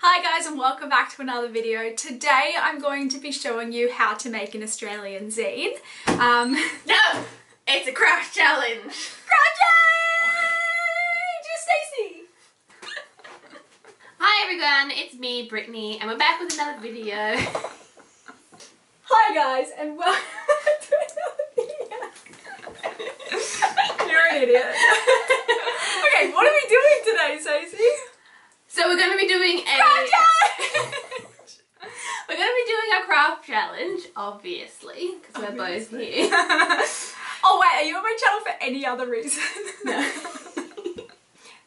Hi guys and welcome back to another video. Today I'm going to be showing you how to make an Australian zine. Um, No, it's a craft challenge. Craft challenge! Stacey! Hi everyone, it's me, Brittany, and we're back with another video. Hi guys and welcome to another video. You're an idiot. okay, what are we doing today, Stacey? So we're going to be doing a Craft challenge! we're going to be doing a craft challenge, obviously, because we're both here. oh wait, are you on my channel for any other reason? No.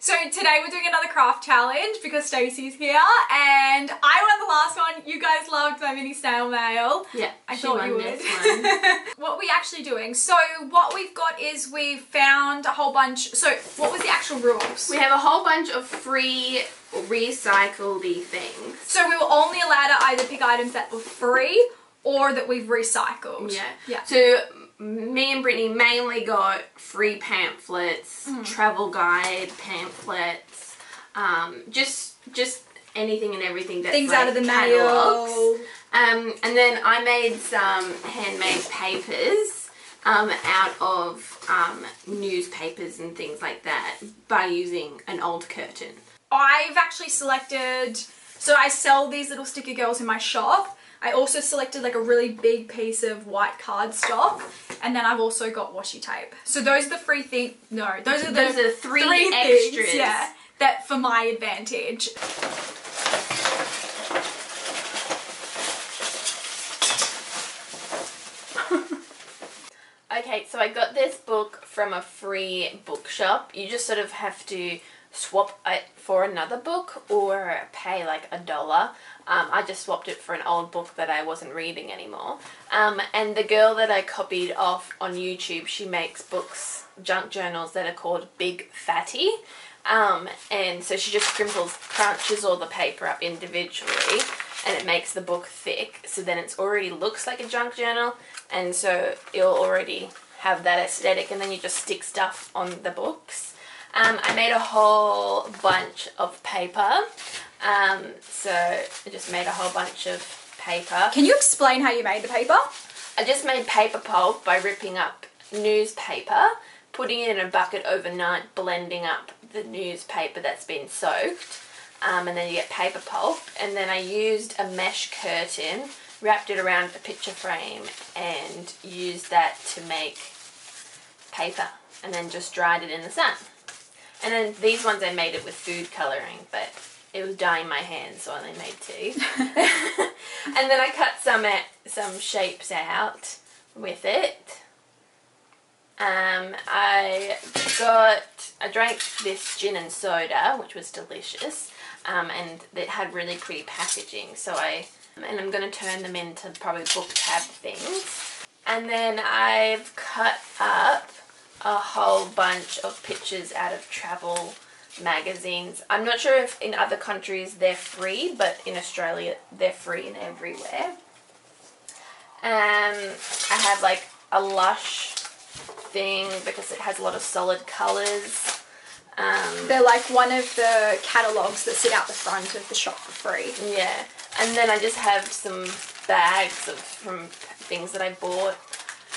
So today we're doing another craft challenge because Stacey's here and I won the last one. You guys loved my mini snail mail. Yeah, I thought you would. this one. what are we actually doing? So what we've got is we've found a whole bunch. So what was the actual rules? We have a whole bunch of free recycledy things. So we were only allowed to either pick items that were free or that we've recycled. Yeah. Yeah. So me and Brittany mainly got free pamphlets, Mm-hmm. travel guide pamphlets, um, just just anything and everything that's Things like out of the catalogs. mail. Um, and then I made some handmade papers um, out of um, newspapers and things like that by using an old curtain. I've actually selected, so I sell these little sticker girls in my shop. I also selected like a really big piece of white cardstock and then I've also got washi tape. So those are the free thing, no, those are the Those are three, three extras. things, yeah, that for my advantage. Okay, so I got this book from a free bookshop. You just sort of have to swap it for another book or pay like a dollar. Um, I just swapped it for an old book that I wasn't reading anymore. Um, and the girl that I copied off on YouTube, she makes books, junk journals that are called Big Fatty. Um, and so she just crimples, crunches all the paper up individually and it makes the book thick. So then it already looks like a junk journal and so it'll already have that aesthetic and then you just stick stuff on the books. Um, I made a whole bunch of paper. Um, so I just made a whole bunch of paper. Can you explain how you made the paper? I just made paper pulp by ripping up newspaper, putting it in a bucket overnight, blending up the newspaper that's been soaked, um, and then you get paper pulp. And then I used a mesh curtain, wrapped it around a picture frame, and used that to make paper, and then just dried it in the sun. And then these ones I made it with food colouring, but it was dyeing my hands, so I only made two. and then I cut some out, some shapes out with it. Um, I got, I drank this gin and soda, which was delicious, um, and it had really pretty packaging. So I, and I'm going to turn them into probably book tab things. And then I've cut up a whole bunch of pictures out of travel magazines. I'm not sure if in other countries they're free, but in Australia they're free and everywhere. Um, I have like a lush thing because it has a lot of solid colours. Um, They're like one of the catalogues that sit out the front of the shop for free. yeah, and then I just have some bags of from things that I bought.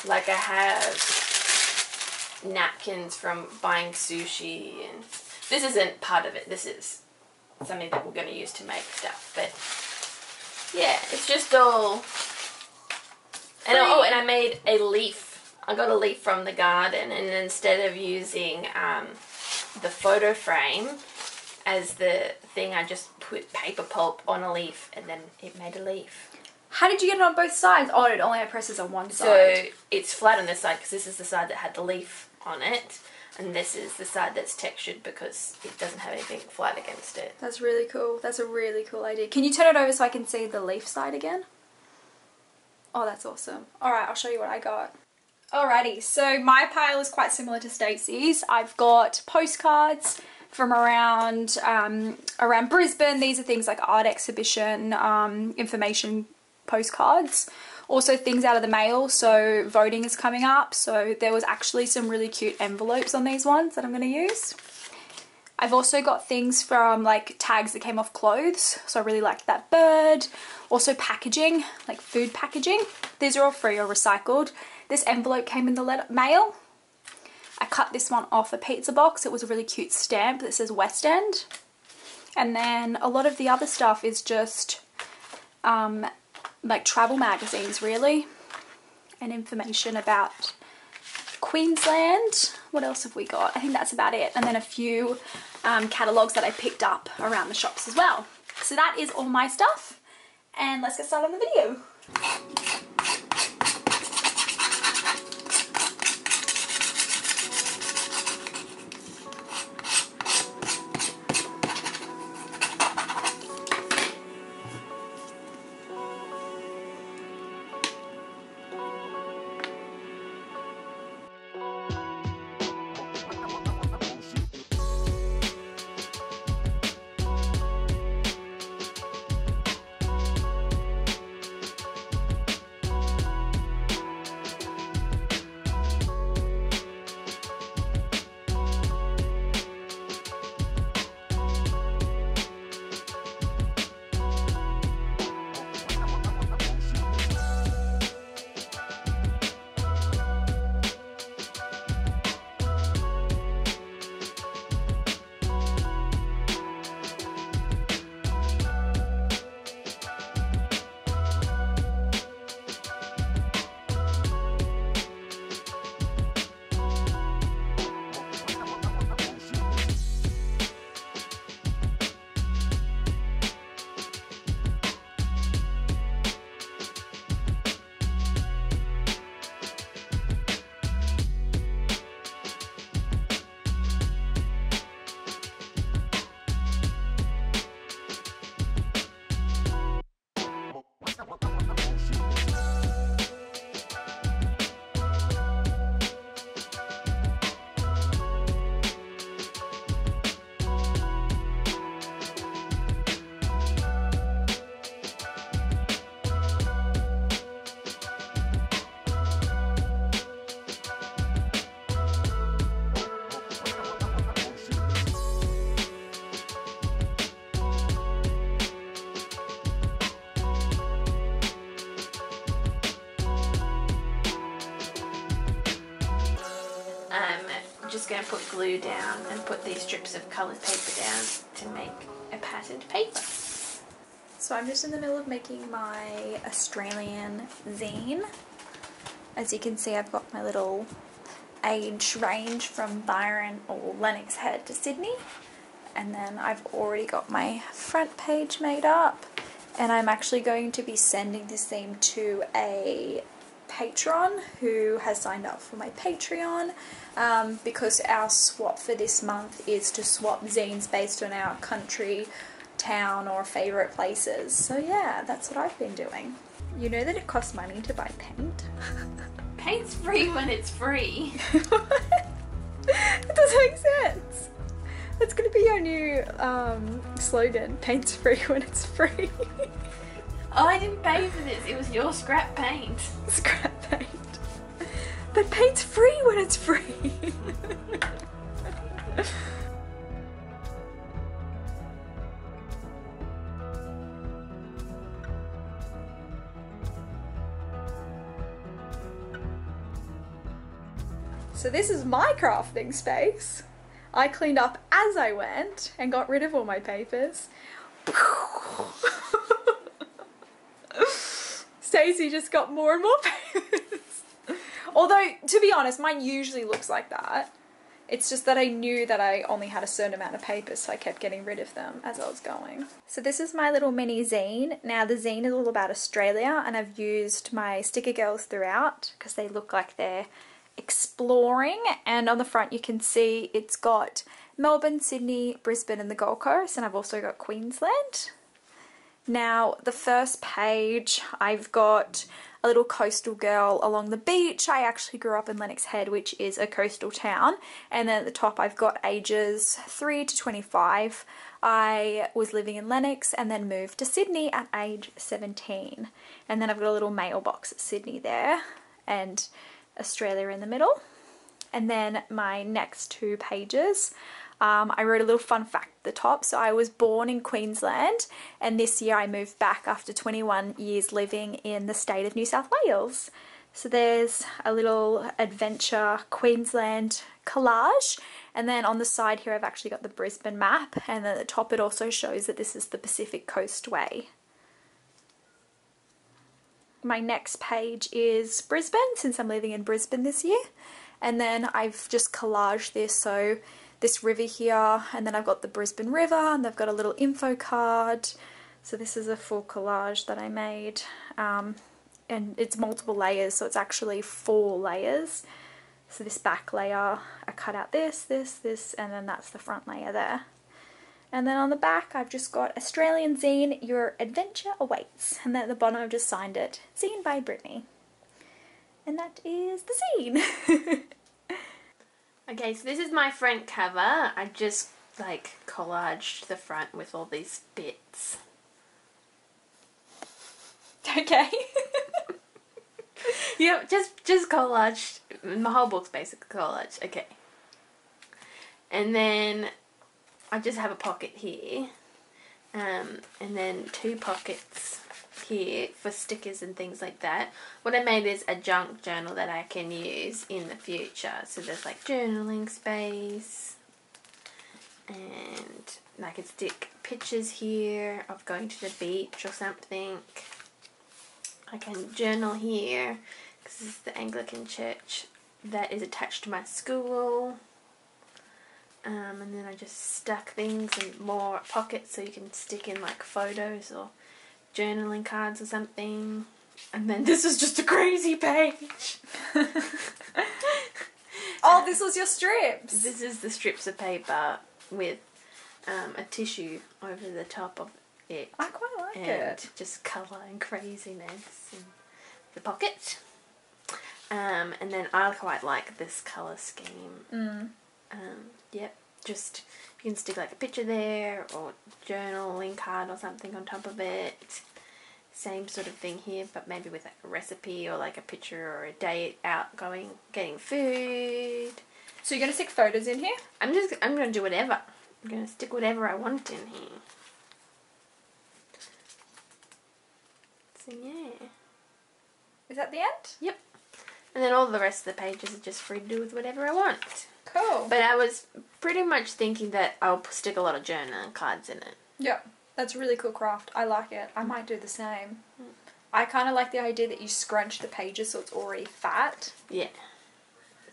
Like I have napkins from buying sushi, and this isn't part of it. This is something that we're going to use to make stuff. But yeah, it's just all. And oh, and I made a leaf. I got a leaf from the garden, and instead of using um, the photo frame as the thing, I just put paper pulp on a leaf, and then it made a leaf. How did you get it on both sides? Oh, it only presses on one side. So it's flat on this side because this is the side that had the leaf on it, and this is the side that's textured because it doesn't have anything flat against it. That's really cool. That's a really cool idea. Can you turn it over so I can see the leaf side again? Oh, that's awesome. Alright, I'll show you what I got. Alrighty, so my pile is quite similar to Stacey's. I've got postcards from around um, around Brisbane. These are things like art exhibition, um, information postcards. Also things out of the mail, so voting is coming up. So there was actually some really cute envelopes on these ones that I'm going to use. I've also got things from like tags that came off clothes. So I really liked that bird. Also packaging, like food packaging. These are all free or recycled. This envelope came in the letter mail. I cut this one off a pizza box. It was a really cute stamp that says West End. And then a lot of the other stuff is just um, like travel magazines really and information about Queensland. What else have we got? I think that's about it. And then a few um, catalogues that I picked up around the shops as well. So that is all my stuff. And let's get started on the video. Just going to put glue down and put these strips of coloured paper down to make a patterned paper. So I'm just in the middle of making my Australian zine. As you can see I've got my little age range from Byron or Lennox Head to Sydney and then I've already got my front page made up and I'm actually going to be sending this zine to a patron who has signed up for my Patreon um, because our swap for this month is to swap zines based on our country, town or favourite places. So yeah, that's what I've been doing. You know that it costs money to buy paint? Paint's free when it's free. it doesn't make sense. That's gonna be our new um, slogan. Paint's free when it's free. oh, I didn't pay for this. It was your scrap paint. Scrap paint. But paint's free when it's free. So this is my crafting space. I cleaned up as I went and got rid of all my papers. Stacey just got more and more papers. Although, to be honest, mine usually looks like that. It's just that I knew that I only had a certain amount of papers, so I kept getting rid of them as I was going. So this is my little mini zine. Now the zine is all about Australia, and I've used my sticker girls throughout because they look like they're exploring and on the front you can see it's got Melbourne, Sydney, Brisbane and the Gold Coast and I've also got Queensland. Now the first page I've got a little coastal girl along the beach. I actually grew up in Lennox Head which is a coastal town and then at the top I've got ages 3 to 25. I was living in Lennox and then moved to Sydney at age 17 and then I've got a little mailbox at Sydney there and Australia in the middle. And then my next two pages Um, I wrote a little fun fact at the top. So I was born in Queensland and this year I moved back after 21 years living in the state of New South Wales. So there's a little adventure Queensland collage and then on the side here I've actually got the Brisbane map and at the top it also shows that this is the Pacific Coastway. My next page is Brisbane since I'm living in Brisbane this year and then I've just collaged this so this river here and then I've got the Brisbane River and they've got a little info card. So this is a full collage that I made um, and it's multiple layers so it's actually four layers. So this back layer I cut out this this this and then that's the front layer there. And then on the back I've just got Australian Zine Your Adventure Awaits and then at the bottom I've just signed it Zine by Brittany and that is the zine Okay, so this is my front cover. I just like collaged the front with all these bits. okay Yep, just just collaged. My whole book's basically collage. Okay. And then I just have a pocket here. Um, and then two pockets here for stickers and things like that. What I made is a junk journal that I can use in the future. So there's like journaling space and I can stick pictures here of going to the beach or something. I can journal here because this is the Anglican church that is attached to my school. Um, and then I just stuck things in more pockets so you can stick in like photos or journaling cards or something. And then this is just a crazy page. oh this was your strips This is the strips of paper with um, a tissue over the top of it. I quite like and it just colour and craziness in the pocket. Um, and then I quite like this colour scheme. mm. Um, yep, just you can stick like a picture there or journaling card or something on top of it. Same sort of thing here, but maybe with like a recipe or like a picture or a day out going getting food. so you're gonna stick photos in here I'm just I'm gonna do whatever. I'm gonna stick whatever I want in here. So yeah. is that the end Yep. And then all the rest of the pages are just free to do with whatever I want. Cool But I was pretty much thinking that I'll stick a lot of journal cards in it. Yeah, that's a really cool craft. I like it. I might do the same. Hmm. I kind of like the idea that you scrunch the pages so it's already fat. Yeah.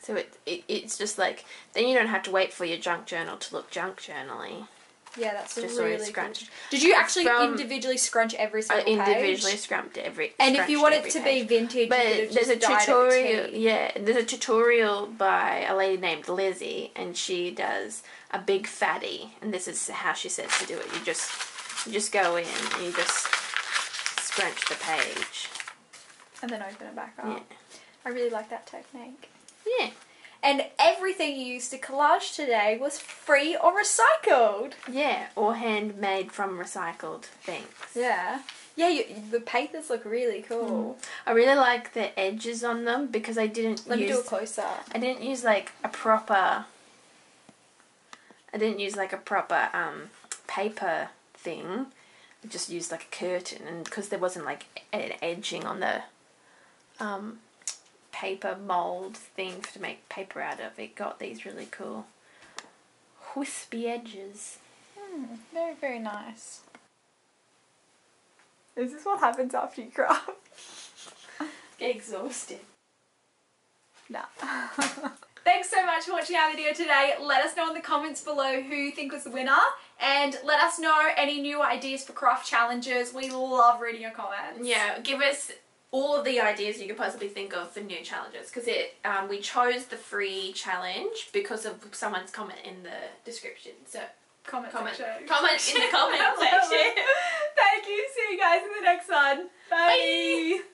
So it, it it's just like then you don't have to wait for your junk journal to look junk journaly. Yeah, that's Just really cool. scrunched. Did you actually From- individually scrunch every I individually page? scrumped every. And if you want it to page. be vintage, But there's a tutorial. Yeah, there's a tutorial by a lady named Lizzie, and she does a big fatty, and this is how she says to do it. You just you just go in and you just scrunch the page. and then open it back up. Yeah. I really like that technique. Yeah. And everything you used to collage today was free or recycled. Yeah, or handmade from recycled things. Yeah. Yeah, you, the papers look really cool. I really like the edges on them because I didn't use Let me do a close up. I didn't use like a proper I didn't use like a proper um paper thing. I just used like a curtain and because there wasn't like an edging on the um paper mold thing to make paper out of, it got these really cool wispy edges. Hmm, very, very nice. Is this what happens after you craft? Get exhausted. No. Thanks so much for watching our video today. Let us know in the comments below who you think was the winner and let us know any new ideas for craft challenges. We love reading your comments. Yeah, give us all of the ideas you could possibly think of for new challenges because it um, we chose the free challenge because of someone's comment in the description. So Comment, comment section. comment in the comment section. Thank you. See you guys in the next one. Bye. Bye.